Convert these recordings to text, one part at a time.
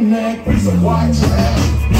redneck piece of white trash.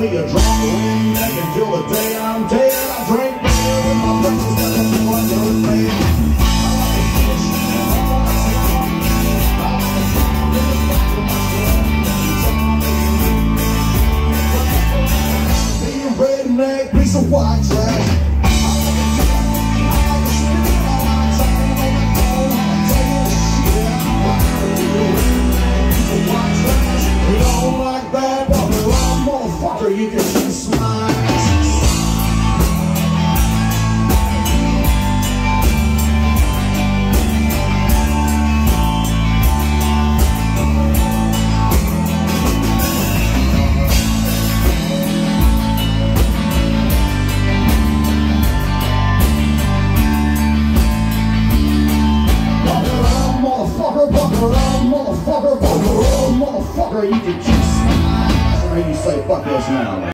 me a drama ring that can kill a day. motherfucker, motherfucker, you can kiss my ass. How you say fuck us now?